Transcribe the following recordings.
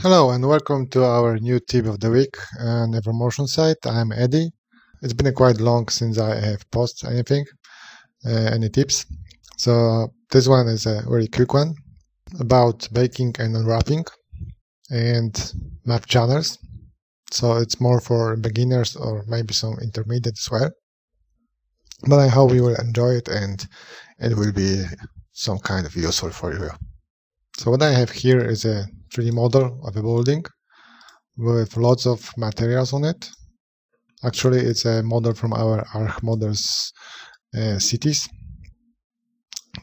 Hello and welcome to our new tip of the week on Evermotion site. I'm Eddie. It's been quite long since I have posted anything, uh, any tips. So this one is a very quick one about baking and unwrapping and map channels. So it's more for beginners or maybe some intermediate as well. But I hope you will enjoy it and it will be some kind of useful for you. So what I have here is a 3D model of a building with lots of materials on it. Actually, it's a model from our Archmodels uh, cities.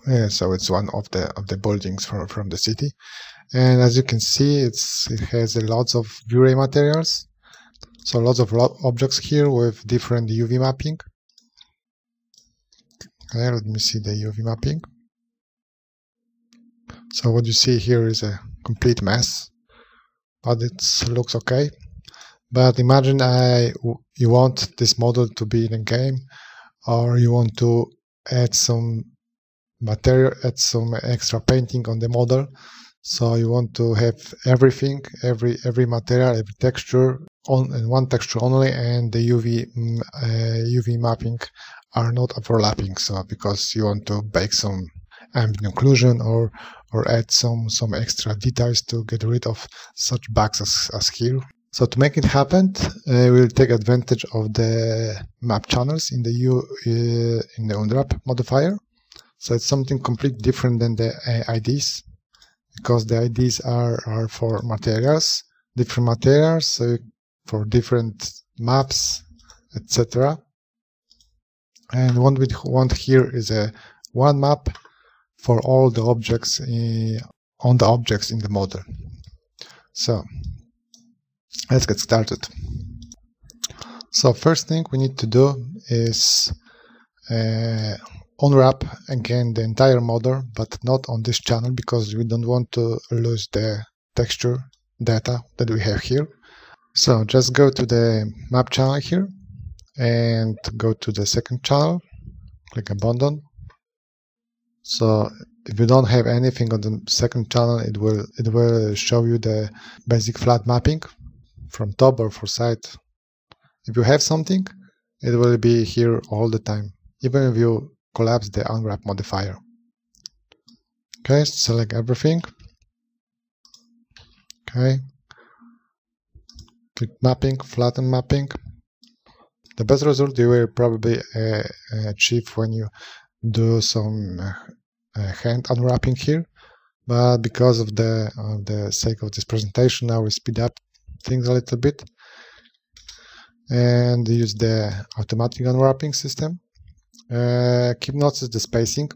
Uh, so it's one of the of the buildings from from the city, and as you can see, it's it has a lots of V-Ray materials. So lots of lo objects here with different UV mapping. Okay, let me see the UV mapping. So what you see here is a complete mess, but it looks okay. But imagine I, you want this model to be in a game, or you want to add some material, add some extra painting on the model. So you want to have everything, every every material, every texture on and one texture only, and the UV mm, uh, UV mapping are not overlapping. So because you want to bake some ambient occlusion or or add some some extra details to get rid of such bugs as, as here. So to make it happen, uh, we'll take advantage of the map channels in the U uh, in the unwrap modifier. So it's something completely different than the uh, IDs because the IDs are, are for materials, different materials for different maps, etc. And what we want here is a one map for all the objects in, on the objects in the model. So let's get started. So first thing we need to do is uh, unwrap again the entire model, but not on this channel because we don't want to lose the texture data that we have here. So just go to the map channel here and go to the second channel, click abandon, so if you don't have anything on the second channel, it will it will show you the basic flat mapping from top or for side. If you have something, it will be here all the time, even if you collapse the unwrap modifier. Okay, select everything. Okay, click mapping, flatten mapping. The best result you will probably uh, achieve when you do some uh, uh, hand unwrapping here, but because of the, of the sake of this presentation, I will speed up things a little bit and use the automatic unwrapping system. Uh, keep notice the spacing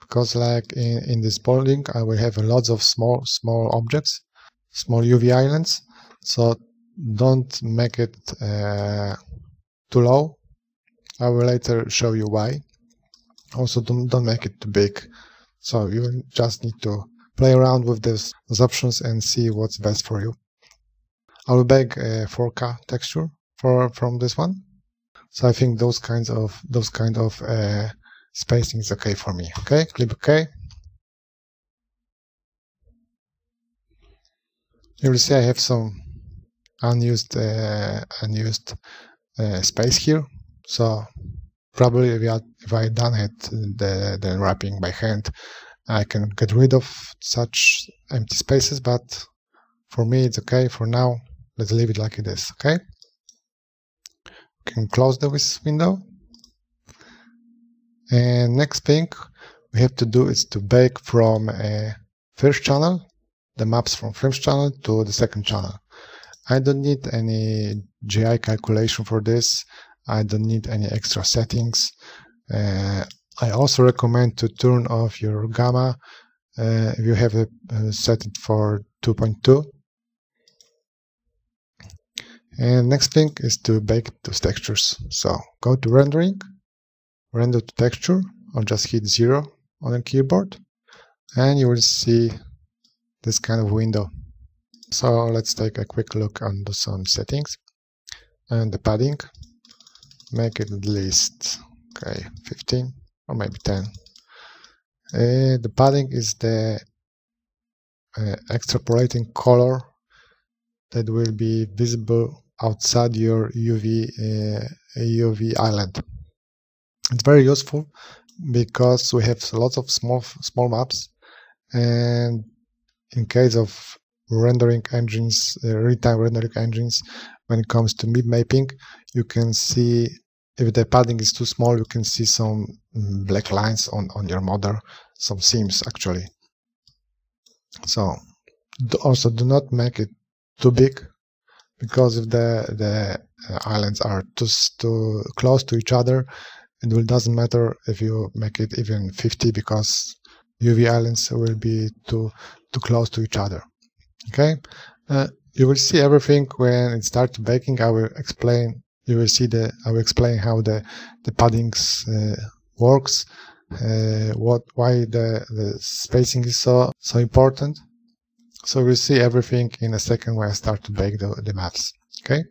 because like in, in this building I will have lots of small small objects, small UV islands, so don't make it uh, too low. I will later show you why. Also don't, don't make it too big so you just need to play around with these, options and see what's best for you. I will beg a 4K texture for from this one. So I think those kinds of those kind of uh, spacing is okay for me. Okay, click OK. You will see I have some unused uh, unused uh, space here. So probably if I, if I done it uh, the, the wrapping by hand, I can get rid of such empty spaces, but for me it's okay for now. Let's leave it like it is, okay? We can close the window. And next thing we have to do is to bake from a first channel, the maps from first channel to the second channel. I don't need any GI calculation for this. I don't need any extra settings. Uh, I also recommend to turn off your gamma uh, if you have it set it for 2.2. And next thing is to bake those textures. So go to rendering, render to texture, or just hit zero on the keyboard, and you will see this kind of window. So let's take a quick look on the some settings and the padding make it at least okay 15 or maybe 10 uh, the padding is the uh, extrapolating color that will be visible outside your UV uh, UV island. It's very useful because we have lots of small small maps, and in case of rendering engines, uh, real-time rendering engines, when it comes to mip mapping, you can see if the padding is too small, you can see some mm, black lines on, on your model, some seams actually. So also do not make it too big because if the the uh, islands are too too close to each other, it will doesn't matter if you make it even 50 because UV islands will be too too close to each other. Okay, uh, you will see everything when it starts baking. I will explain. You will see the. I will explain how the the paddings uh, works. Uh, what why the the spacing is so so important. So we'll see everything in a second when I start to bake the, the maps. Okay.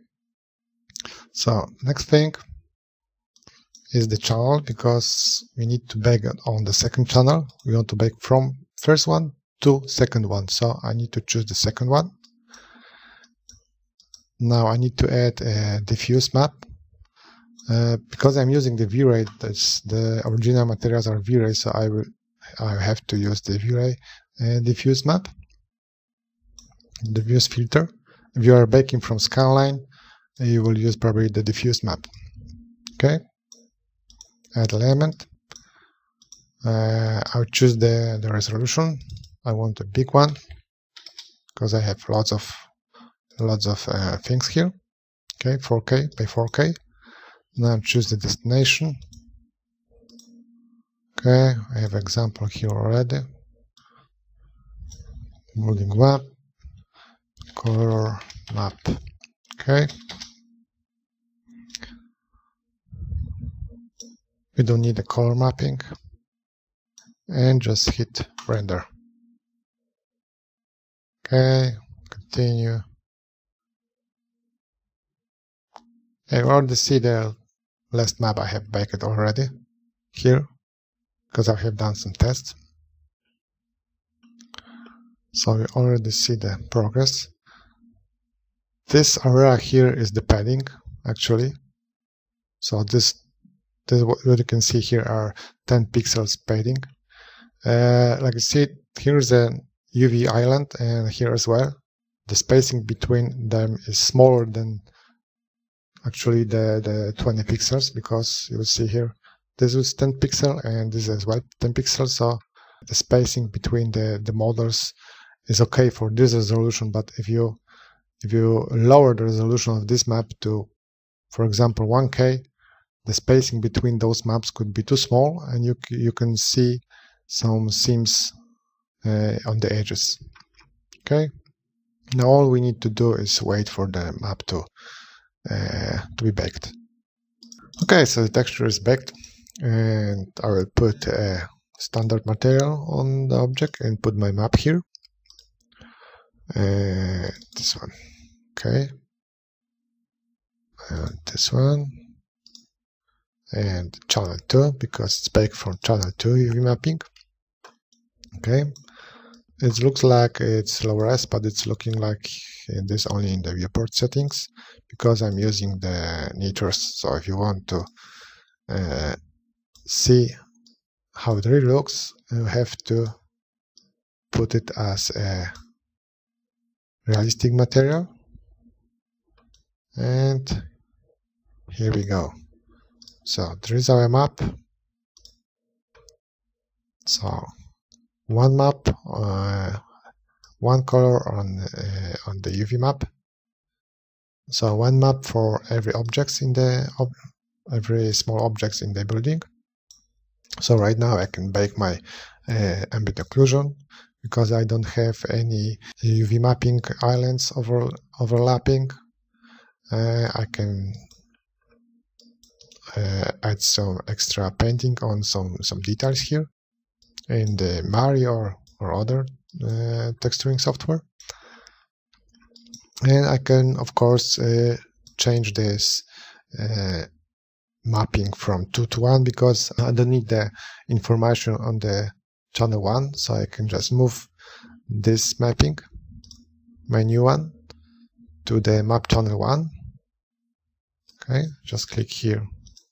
So next thing is the channel because we need to bake on the second channel. We want to bake from first one to second one. So I need to choose the second one. Now I need to add a diffuse map. Uh, because I'm using the V-Ray, the original materials are V-Ray, so I will I have to use the V-Ray uh, diffuse map, diffuse filter. If you are baking from scanline, you will use probably the diffuse map. Okay, add element. Uh, I'll choose the, the resolution. I want a big one because I have lots of lots of uh, things here. Okay, 4K by 4K. Now choose the destination. Okay, I have example here already. Molding map, color map. Okay. We don't need a color mapping. And just hit render. Okay, continue. I already see the last map I have baked already here because I have done some tests. So we already see the progress. This area here is the padding actually. So this, this what you can see here are 10 pixels padding. Uh, like you see, here's a UV island and here as well. The spacing between them is smaller than actually the, the 20 pixels because you will see here this is 10 pixel and this is as well 10 pixels so the spacing between the, the models is okay for this resolution but if you if you lower the resolution of this map to for example 1k the spacing between those maps could be too small and you you can see some seams uh, on the edges. Okay? Now all we need to do is wait for the map to to be baked. Okay, so the texture is baked and I will put a standard material on the object and put my map here. Uh, this one, okay. And this one. And channel 2 because it's baked from channel 2 UV mapping. Okay. It looks like it's low res, but it's looking like this only in the viewport settings because I'm using the nitrous. So if you want to uh, see how it really looks, you have to put it as a realistic material. And here we go. So there is our map. So one map, uh, one color on uh, on the UV map. So one map for every objects in the ob every small objects in the building. So right now I can bake my uh, ambient occlusion because I don't have any UV mapping islands over overlapping. Uh, I can uh, add some extra painting on some some details here in the Mari or, or other uh, texturing software. And I can, of course, uh, change this uh, mapping from 2 to 1 because I don't need the information on the channel 1, so I can just move this mapping, my new one, to the map channel 1 okay just click here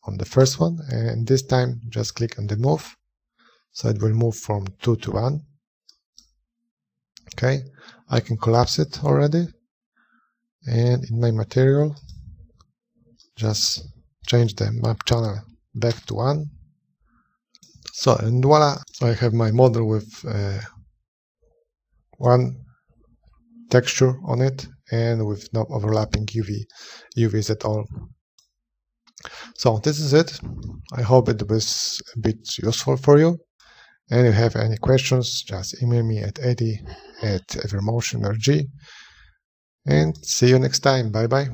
on the first one. And this time just click on the move so it will move from 2 to 1 okay I can collapse it already. And in my material just change the map channel back to 1 so and voila I have my model with uh, one texture on it and with no overlapping UV UVs at all. So this is it. I hope it was a bit useful for you and if you have any questions just email me at eddie at evermotion and see you next time. Bye bye